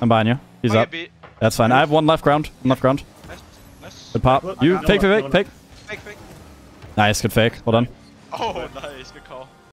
I'm buying you. He's up. That's fine. I have one left ground. One left ground. Nice. Good pop. You fake, fake, fake, fake. Fake, fake. Nice, good fake. Well done. Oh, nice. Good call.